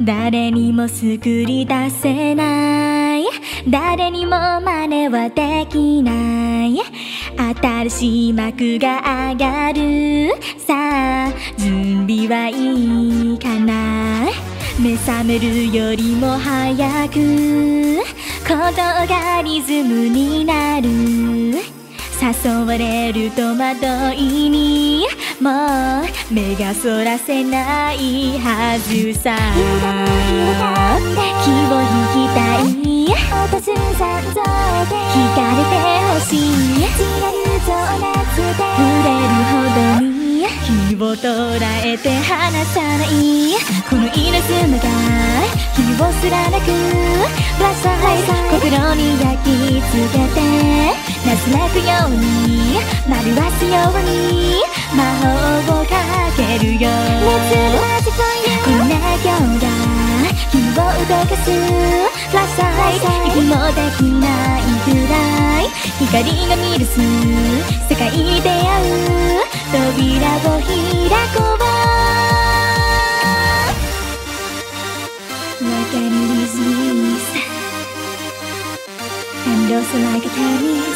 誰にも作り出せない。誰にも真似はできない。新しい幕が上がる。さあ準備はいいかな。目覚めるよりも早く。鼓動がリズムになる。誘われる戸惑いにもう目がそらせないはずさ気を引きたい落とす残像で惹かれてほしい散らる情熱で触れるほどに。火を捉えて離さないこの稲妻が君をすらなくブラサイ心に焼き付けてなすめくように惑わすように魔法をかけるよ。熱こんな今が。気を動かすフラッシュライト息もできないぐらい光が見るす世界で会う扉を開こう Like an easy 感動する like a tennis